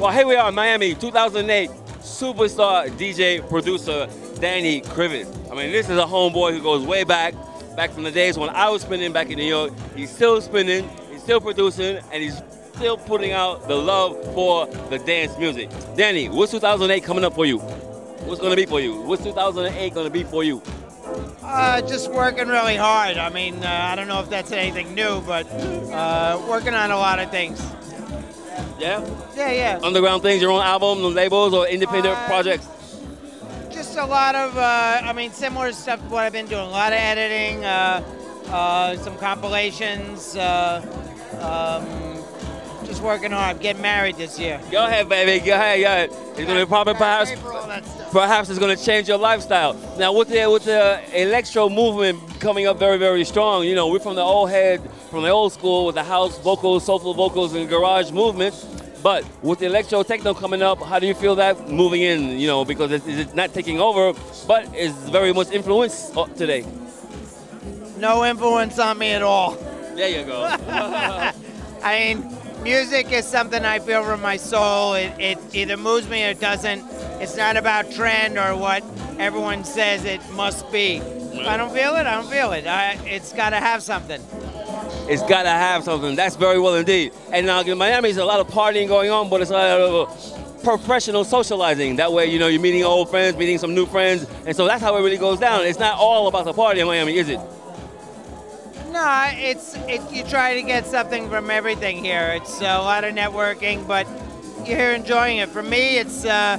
Well, here we are in Miami, 2008, superstar DJ producer Danny Krivitz. I mean, this is a homeboy who goes way back, back from the days when I was spinning back in New York. He's still spinning, he's still producing, and he's still putting out the love for the dance music. Danny, what's 2008 coming up for you? What's gonna be for you? What's 2008 gonna be for you? Uh, just working really hard. I mean, uh, I don't know if that's anything new, but uh, working on a lot of things. Yeah? Yeah, yeah. Underground things, your own album, labels, or independent Uh, projects? Just a lot of, uh, I mean, similar stuff to what I've been doing. A lot of editing, uh, uh, some compilations. Uh, um, just working hard. Getting married this year. Go ahead, baby. Go ahead. Go ahead. It's gonna probably perhaps Pay for all that stuff. perhaps it's going to change your lifestyle. Now, with the with the electro movement coming up very very strong, you know, we're from the old head, from the old school with the house vocals, soulful vocals, and garage movement. But with the electro techno coming up, how do you feel that moving in? You know, because it's, it's not taking over, but it's very much influenced uh, today. No influence on me at all. There you go. I mean, music is something I feel from my soul. It, it either moves me or it doesn't. It's not about trend or what everyone says it must be. If I don't feel it, I don't feel it. I, it's got to have something. it's got to have something. That's very well indeed. And now in Miami, there's a lot of partying going on, but it's a lot of uh, professional socializing. That way, you know, you're meeting old friends, meeting some new friends, and so that's how it really goes down. It's not all about the party in Miami, is it? No, it's it, you try to get something from everything here. It's a lot of networking, but you're here enjoying it. For me, it's uh,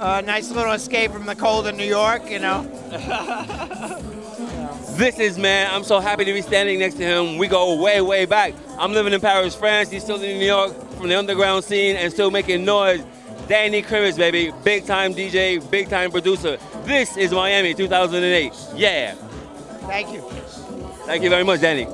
a nice little escape from the cold in New York. You know. This is man. I'm so happy to be standing next to him. We go way, way back. I'm living in Paris, France. He's still in New York from the underground scene and still making noise. Danny Krivitz, baby, big time DJ, big time producer. This is Miami 2008. Yeah. Thank you. Thank you very much, Danny.